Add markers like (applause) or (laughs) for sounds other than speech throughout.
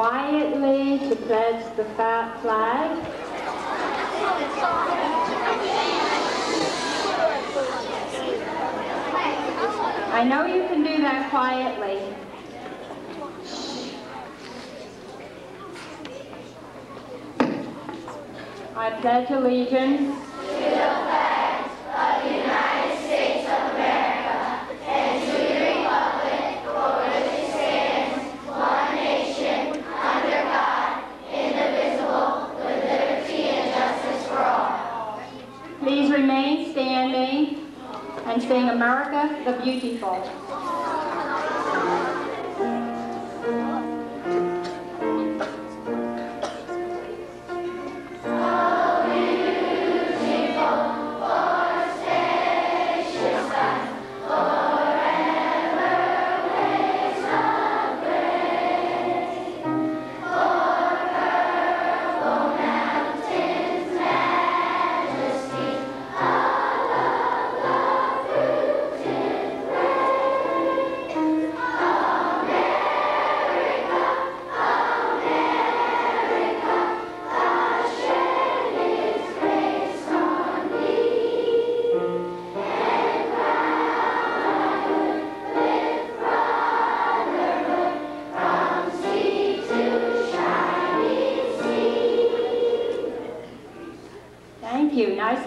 Quietly to pledge the fat flag. I know you can do that quietly. I pledge allegiance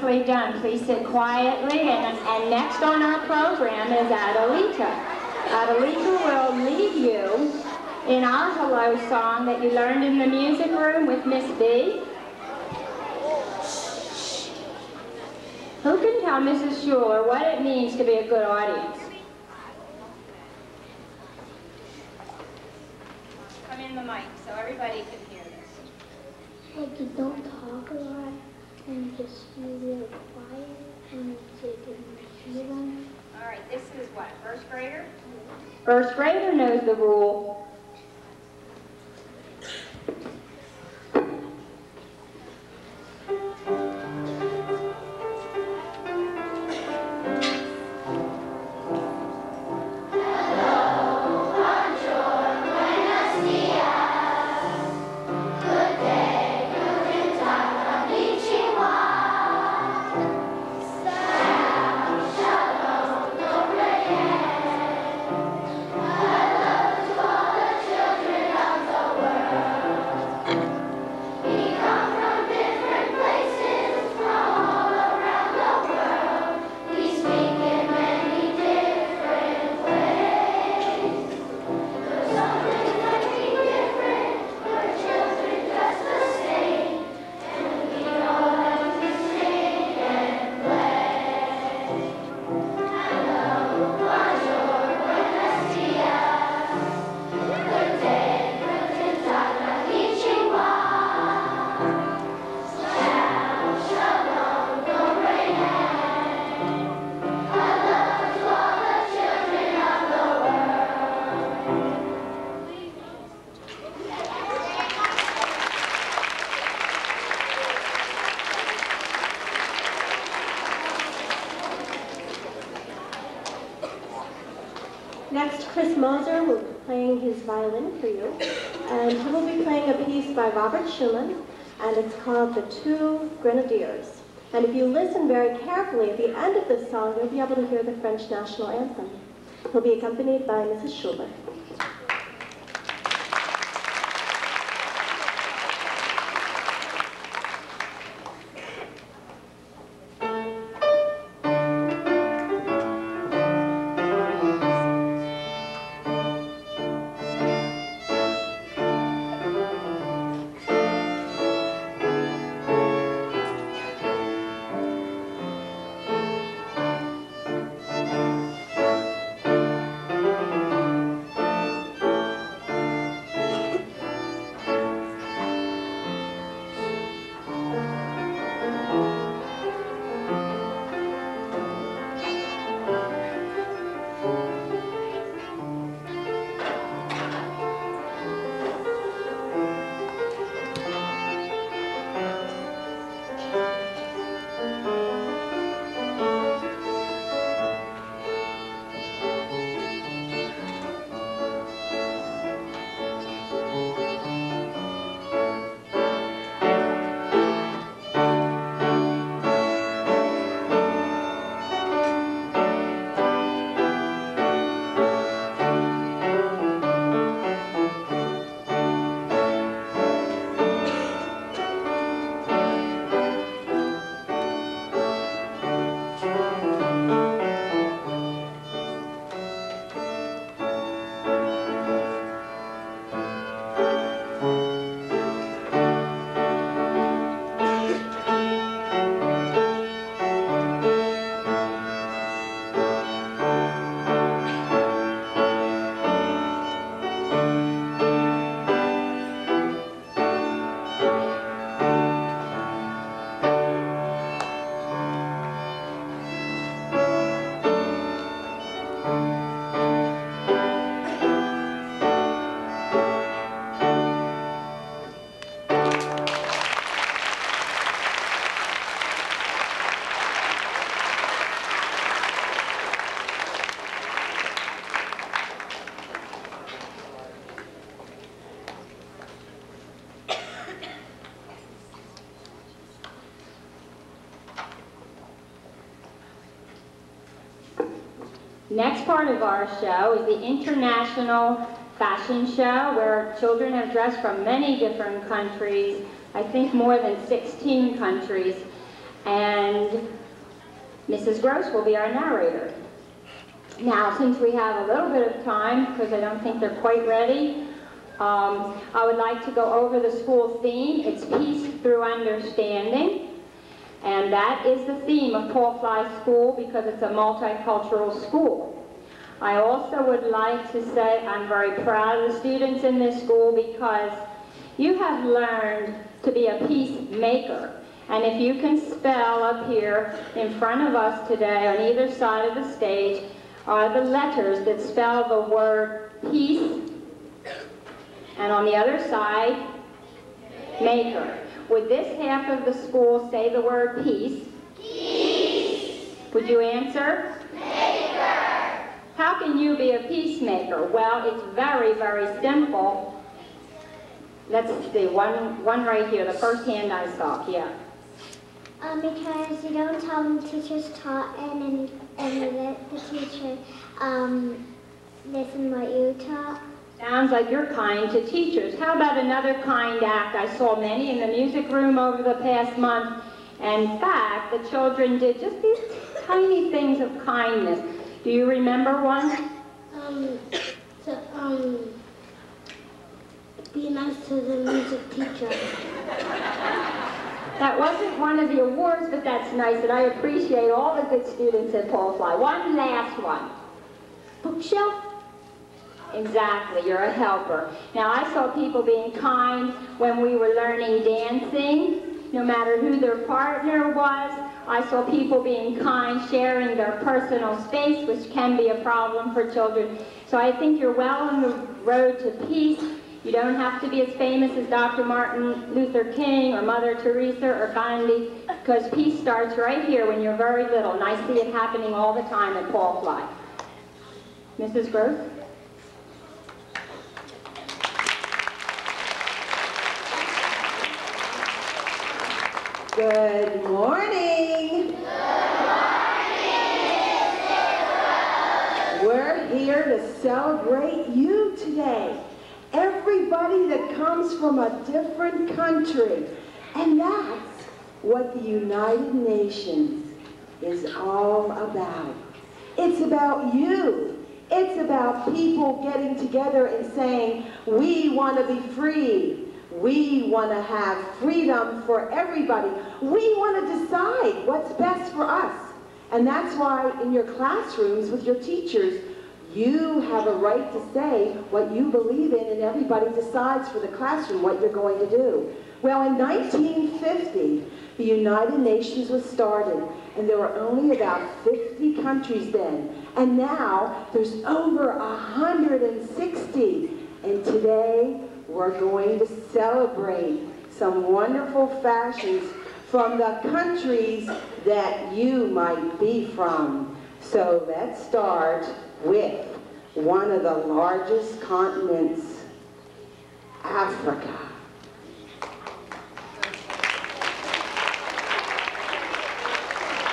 Done. Please sit quietly. And, and next on our program is Adelita. Adelita will lead you in our hello song that you learned in the music room with Miss B. Who can tell Mrs. Schuler what it means to be a good audience? Come in the mic so everybody can hear this. Like you don't talk a lot and just be really quiet and so you can hear them. All right, this is what, first grader? First grader knows the rule. Violin for you, and he will be playing a piece by Robert Schumann, and it's called The Two Grenadiers. And if you listen very carefully, at the end of this song, you'll be able to hear the French national anthem. He'll be accompanied by Mrs. Schuler. Next part of our show is the International Fashion Show, where children have dressed from many different countries, I think more than 16 countries, and Mrs. Gross will be our narrator. Now, since we have a little bit of time, because I don't think they're quite ready, um, I would like to go over the school theme. It's Peace Through Understanding. And that is the theme of Paul Fly School because it's a multicultural school. I also would like to say I'm very proud of the students in this school because you have learned to be a peacemaker. And if you can spell up here in front of us today on either side of the stage are the letters that spell the word peace and on the other side, maker. Would this half of the school say the word peace? Peace. Would you answer? Maker. How can you be a peacemaker? Well, it's very, very simple. Let's see, one, one right here, the first hand I saw, yeah. Um, because you don't tell them the teacher's taught and, and, and let the teacher um, listen what you taught. Sounds like you're kind to teachers. How about another kind act? I saw many in the music room over the past month. And in fact, the children did just these tiny things of kindness. Do you remember one? Um, so, um, be nice to the music teacher. That wasn't one of the awards, but that's nice, and I appreciate all the good students at Paul Fly. One last one. Bookshelf? Exactly, you're a helper. Now, I saw people being kind when we were learning dancing, no matter who their partner was. I saw people being kind, sharing their personal space, which can be a problem for children. So I think you're well on the road to peace. You don't have to be as famous as Dr. Martin Luther King or Mother Teresa or Gandhi, because peace starts right here when you're very little, and I see it happening all the time at Paul Fly. Mrs. Gross? Good morning. Good morning, We're here to celebrate you today. Everybody that comes from a different country. And that's what the United Nations is all about. It's about you. It's about people getting together and saying, we want to be free. We want to have freedom for everybody. We want to decide what's best for us. And that's why in your classrooms with your teachers, you have a right to say what you believe in and everybody decides for the classroom what you're going to do. Well, in 1950, the United Nations was started, and there were only about 50 countries then. And now there's over 160. And today, we're going to celebrate some wonderful fashions from the countries that you might be from. So let's start with one of the largest continents, Africa.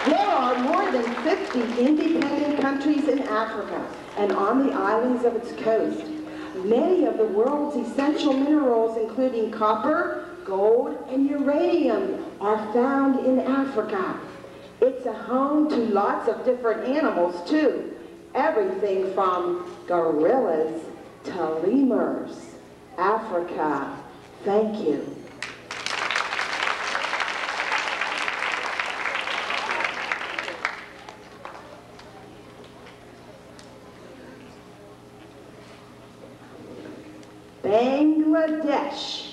There are more than 50 independent countries in Africa and on the islands of its coast. Many of the world's essential minerals, including copper, gold, and uranium, are found in Africa. It's a home to lots of different animals, too. Everything from gorillas to lemurs. Africa, thank you. Bangladesh.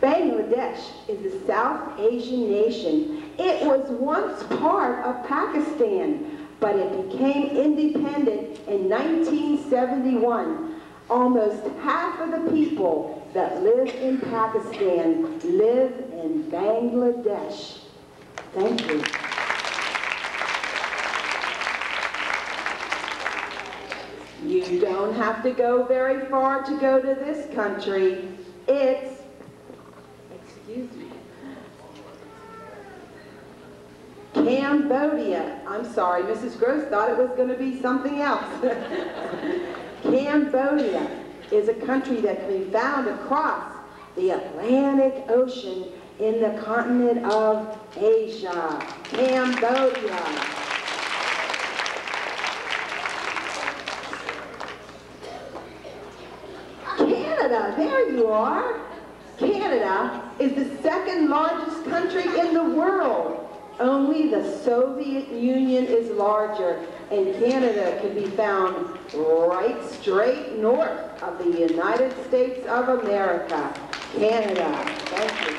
Bangladesh is a South Asian nation. It was once part of Pakistan, but it became independent in 1971. Almost half of the people that live in Pakistan live in Bangladesh. Thank you. You don't have to go very far to go to this country. It's, excuse me, Canada. I'm sorry, Mrs. Gross thought it was going to be something else. (laughs) Cambodia is a country that can be found across the Atlantic Ocean in the continent of Asia. Cambodia. Canada, there are. Canada is the second largest country in the world. Only the Soviet Union is larger, and Canada can be found right straight north of the United States of America. Canada. Thank you.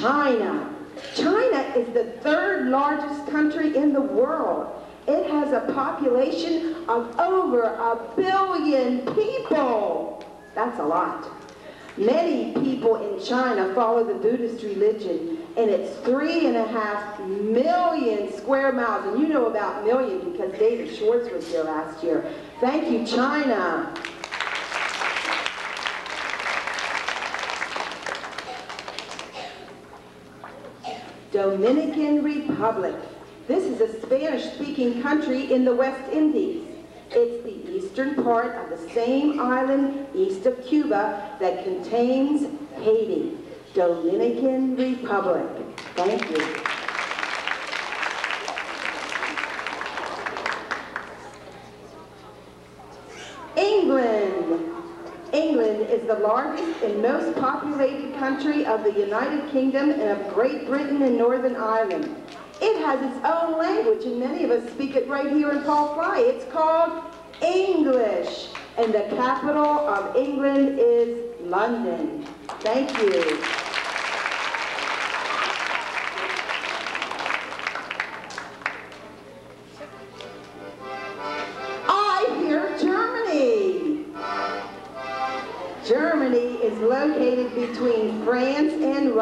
China. Is the third largest country in the world. It has a population of over a billion people. That's a lot. Many people in China follow the Buddhist religion, and it's three and a half million square miles. And you know about million because David Schwartz was here last year. Thank you, China. Dominican Republic. This is a Spanish-speaking country in the West Indies. It's the eastern part of the same island east of Cuba that contains Haiti, Dominican Republic. Thank you. England. England is the largest and most populated country of the United Kingdom and of Great Britain and Northern Ireland. It has its own language, and many of us speak it right here in Paul Fly. It's called English, and the capital of England is London. Thank you.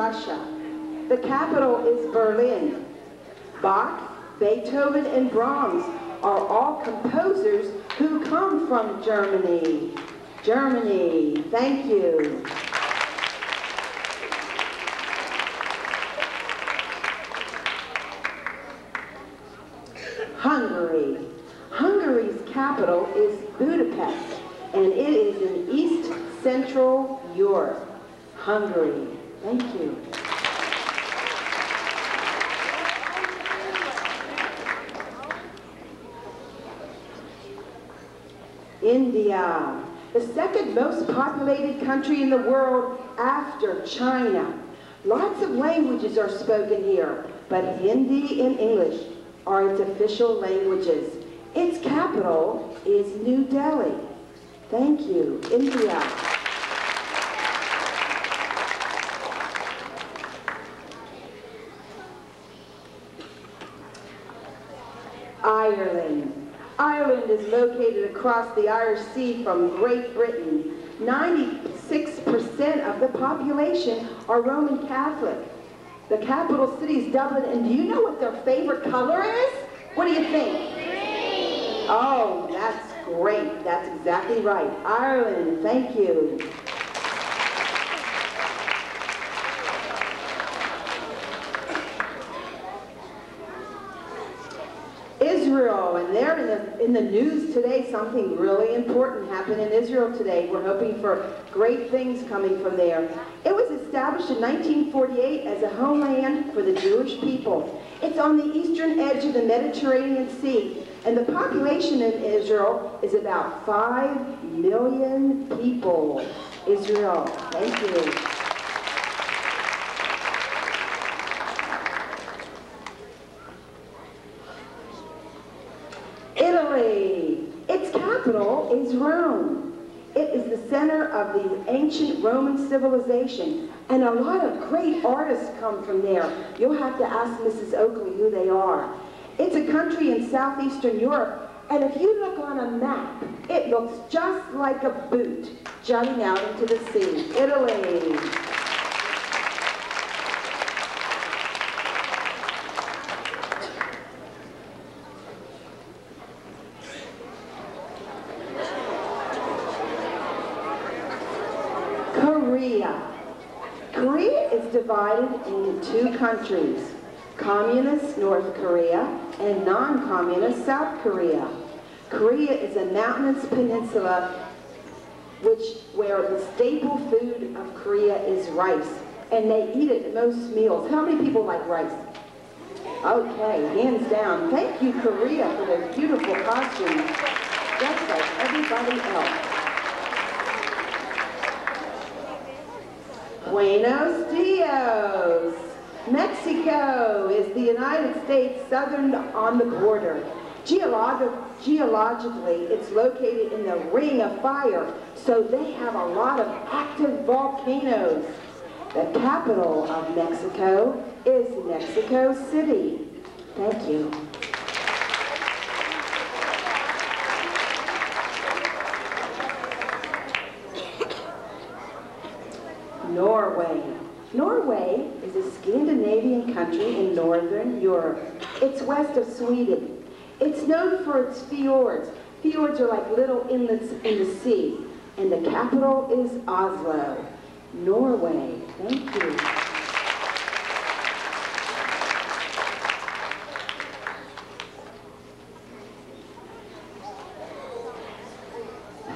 Russia. The capital is Berlin. Bach, Beethoven, and Brahms are all composers who come from Germany. Germany, thank you. Hungary. Hungary's capital is Budapest, and it is in East Central Europe. Hungary. Thank you. India, the second most populated country in the world after China. Lots of languages are spoken here, but Hindi and English are its official languages. Its capital is New Delhi. Thank you, India. Ireland. Is located across the Irish Sea from Great Britain. 96% of the population are Roman Catholic. The capital city is Dublin, and do you know what their favorite color is? What do you think? Green. Oh, that's great. That's exactly right. Ireland, thank you. Israel, they're in the, in the news today. Something really important happened in Israel today. We're hoping for great things coming from there. It was established in 1948 as a homeland for the Jewish people. It's on the eastern edge of the Mediterranean Sea, and the population in Israel is about 5 million people. Israel, thank you. Italy. Its capital is Rome. It is the center of the ancient Roman civilization, and a lot of great artists come from there. You'll have to ask Mrs. Oakley who they are. It's a country in southeastern Europe, and if you look on a map, it looks just like a boot jutting out into the sea. Italy. Korea. Korea is divided into two countries, communist North Korea and non-communist South Korea. Korea is a mountainous peninsula which where the staple food of Korea is rice, and they eat it at most meals. How many people like rice? Okay, hands down. Thank you, Korea, for those beautiful costumes, just like everybody else. Buenos Dias. Mexico is the United States southern on the border. Geologic, geologically, it's located in the Ring of Fire, so they have a lot of active volcanoes. The capital of Mexico is Mexico City. Thank you. (coughs) Norway. Norway a Scandinavian country in northern Europe. It's west of Sweden. It's known for its fjords. Fjords are like little inlets in the sea. And the capital is Oslo. Norway. Thank you.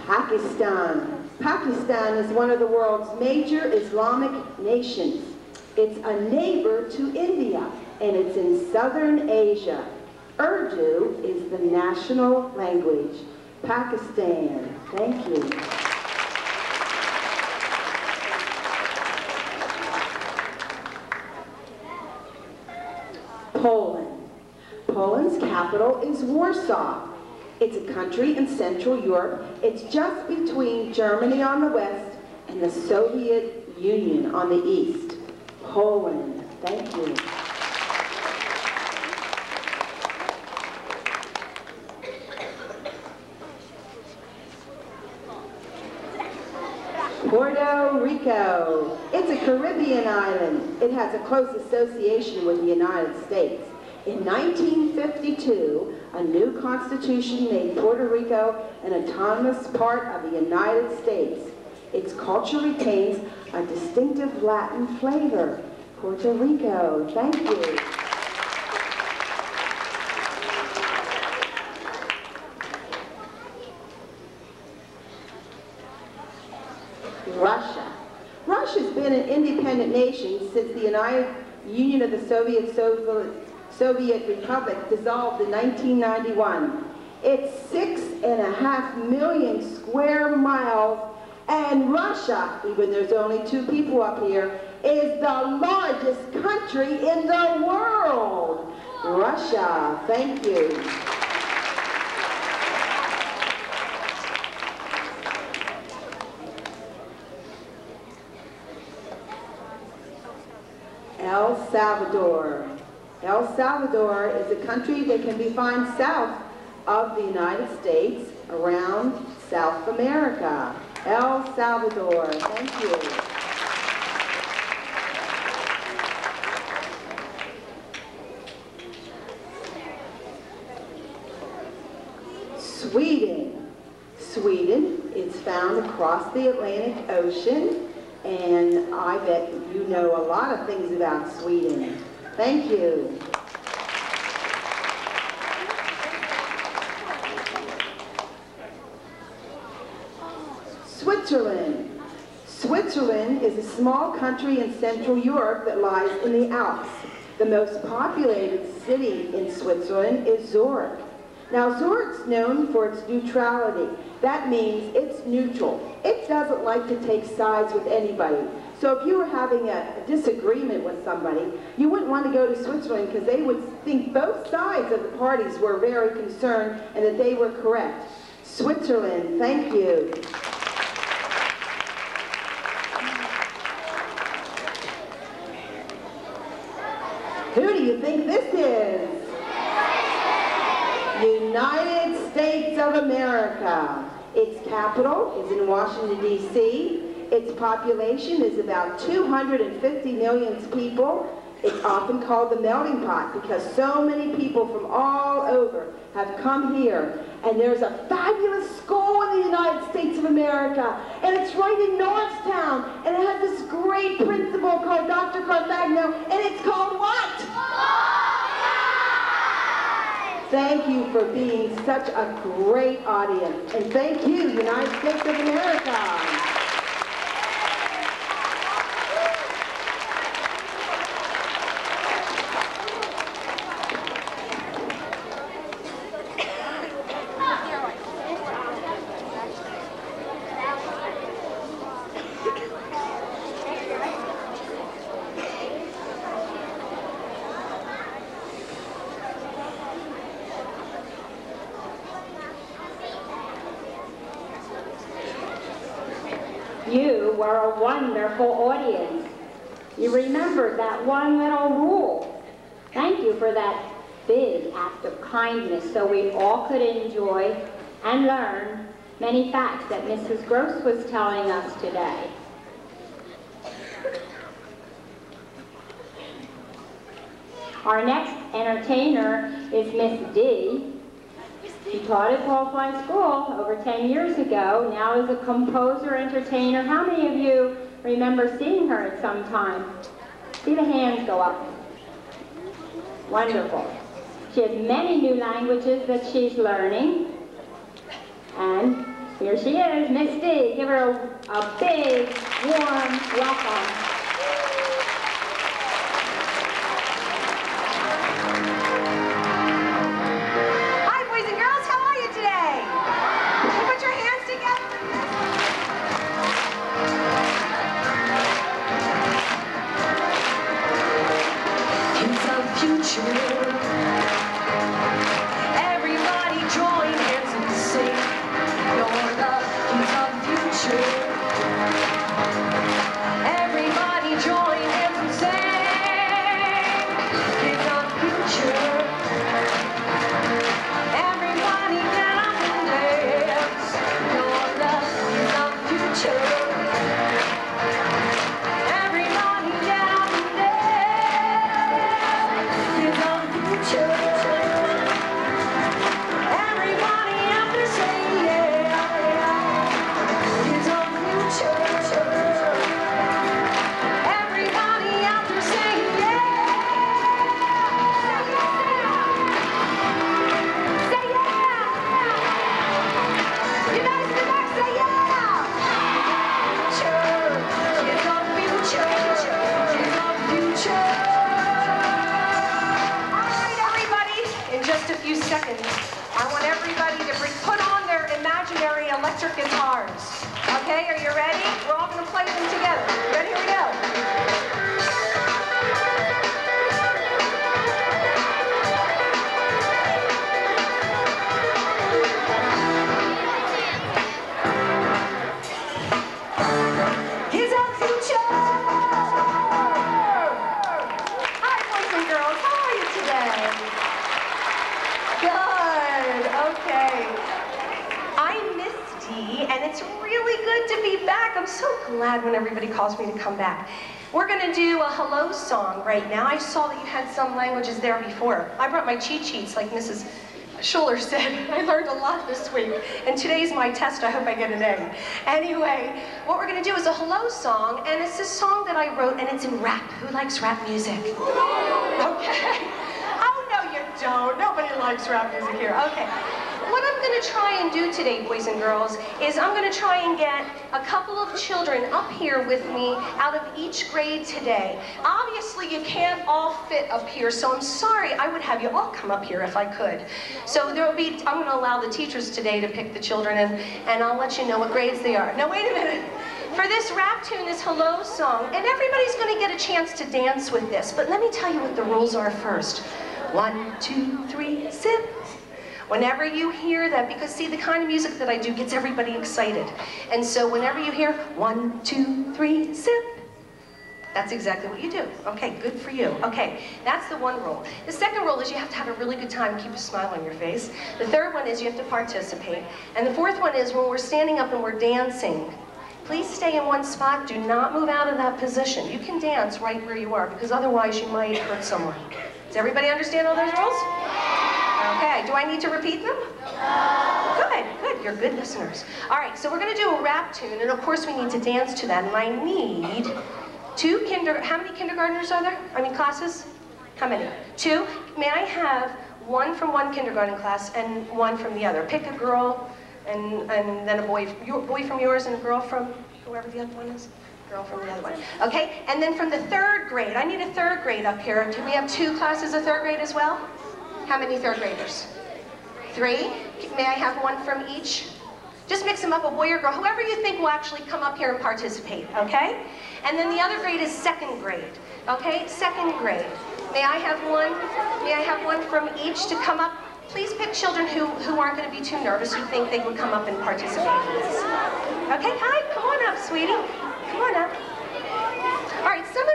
Pakistan. Pakistan is one of the world's major Islamic nations. It's a neighbor to India, and it's in southern Asia. Urdu is the national language. Pakistan. Thank you. Poland. Poland's capital is Warsaw. It's a country in Central Europe. It's just between Germany on the west and the Soviet Union on the east. Poland. Thank you. Puerto Rico. It's a Caribbean island. It has a close association with the United States. In 1952, a new constitution made Puerto Rico an autonomous part of the United States. Its culture retains a distinctive Latin flavor. Puerto Rico, thank you. Russia. Russia's been an independent nation since the United Union of the Soviet Soviet, Soviet Republic dissolved in 1991. It's six and a half million square miles, and Russia, even there's only two people up here, is the largest country in the world. Russia, thank you. El Salvador. El Salvador is a country that can be found south of the United States around South America. El Salvador, thank you. Sweden. Sweden is found across the Atlantic Ocean, and I bet you know a lot of things about Sweden. Thank you. Switzerland. Switzerland is a small country in Central Europe that lies in the Alps. The most populated city in Switzerland is Zurich. Now, Zurich's known for its neutrality. That means it's neutral. It doesn't like to take sides with anybody. So if you were having a, disagreement with somebody, you wouldn't want to go to Switzerland because they would think both sides of the parties were very concerned and that they were correct. Switzerland, thank you. You think this is? United States of America. Its capital is in Washington, D.C. Its population is about 250 million people. It's often called the melting pot because so many people from all over have come here. And there's a fabulous school in the United States of America. And it's right in Norristown. And it has this great principal called Dr. Carfagno, and it's called what? Thank you for being such a great audience. And thank you, United States of America. You were a wonderful audience. You remembered that one little rule. Thank you for that big act of kindness so we all could enjoy and learn many facts that Mrs. Gross was telling us today. Our next entertainer is Miss D. She taught at Paul Fly School over 10 years ago, now is a composer, entertainer. How many of you remember seeing her at some time? See the hands go up. Wonderful. She has many new languages that she's learning. And here she is, Miss D. Give her a, a big, warm welcome. We're going to do a hello song right now. I saw that you had some languages there before. I brought my cheat sheets, like Mrs. Schuler said. (laughs) I learned a lot this week, and today's my test. I hope I get an A. Anyway, what we're going to do is a hello song, and it's a song that I wrote, and it's in rap. Who likes rap music? (laughs) Okay. Oh, no, you don't. Nobody likes rap music here. Okay. Going to try and do today, boys and girls, is I'm going to try and get a couple of children up here with me out of each grade today. Obviously, you can't all fit up here, so I'm sorry. I would have you all come up here if I could. So there will be, I'm going to allow the teachers today to pick the children, and, and I'll let you know what grades they are. Now, wait a minute. For this rap tune, this hello song, and everybody's going to get a chance to dance with this, but let me tell you what the rules are first. One, two, three, sip. Whenever you hear that, because see, the kind of music that I do gets everybody excited. And so whenever you hear one, two, three, sip, that's exactly what you do. Okay, good for you. Okay, that's the one rule. The second rule is you have to have a really good time, keep a smile on your face. The third one is you have to participate. And the fourth one is when we're standing up and we're dancing, please stay in one spot. Do not move out of that position. You can dance right where you are because otherwise you might hurt someone. Does everybody understand all those rules? Okay, do I need to repeat them? No. Good, good, you're good listeners. All right, so we're gonna do a rap tune, and of course we need to dance to that, and I need Two kinder, how many kindergartners are there? I mean classes? How many? Two? May I have one from one kindergarten class and one from the other? Pick a girl and, and then a boy, your boy from yours and a girl from whoever the other one is. Girl from the other one. Okay, and then from the third grade, I need a third grade up here. Do we have two classes of third grade as well? How many third graders? Three? May I have one from each? Just mix them up, a boy or girl, whoever you think will actually come up here and participate, okay? And then the other grade is second grade, okay? Second grade. May I have one, may I have one from each to come up? Please pick children who, who aren't gonna be too nervous, who think they would come up and participate. Okay, hi, come on up, sweetie. Come on up.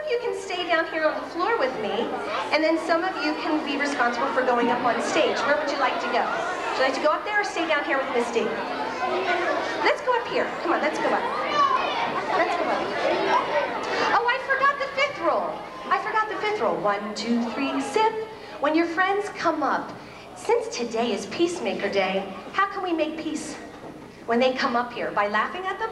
You can stay down here on the floor with me, and then some of you can be responsible for going up on stage. Where would you like to go? Would you like to go up there or stay down here with Miss D? Let's go up here. Come on, let's go up. Let's go up. Oh, I forgot the fifth rule. I forgot the fifth rule. One, two, three, sip. When your friends come up, since today is Peacemaker Day, how can we make peace? When they come up here, by laughing at them?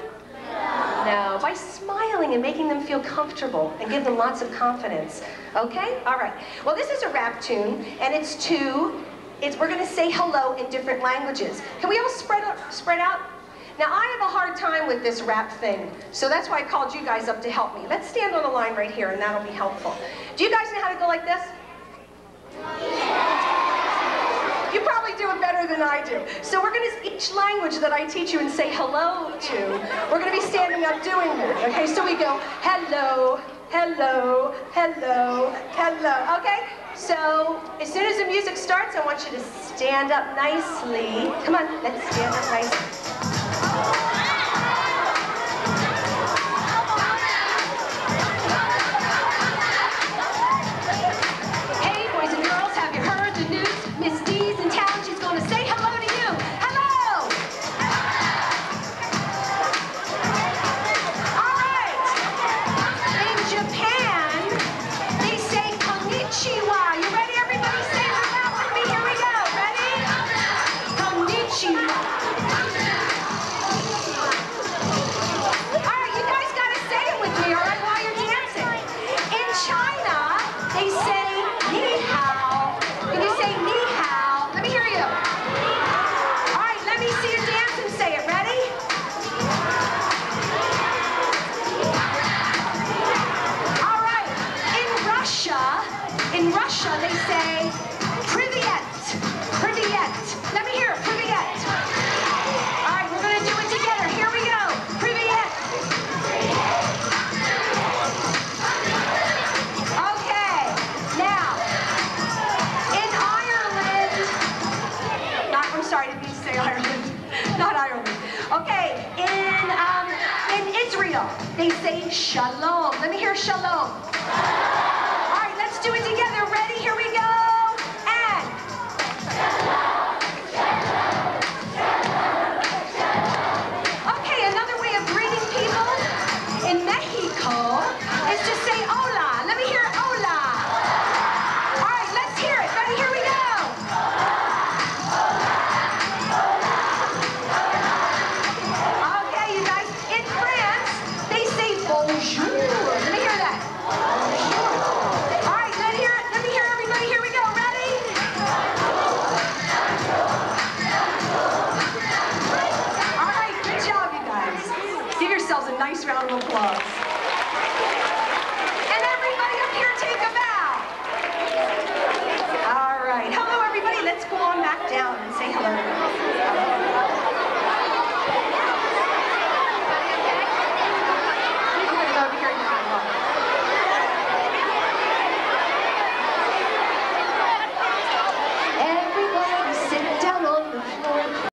No, by smiling and making them feel comfortable and give them lots of confidence. Okay? All right. Well, this is a rap tune, and it's two. It's, we're going to say hello in different languages. Can we all spread, spread out? Now, I have a hard time with this rap thing, so that's why I called you guys up to help me. Let's stand on the line right here, and that'll be helpful. Do you guys know how to go like this? Do it better than I do. So we're going to, each language that I teach you and say hello to, we're going to be standing up doing that. Okay, so we go, hello, hello, hello, hello. Okay, so as soon as the music starts, I want you to stand up nicely. Come on, let's stand up nicely.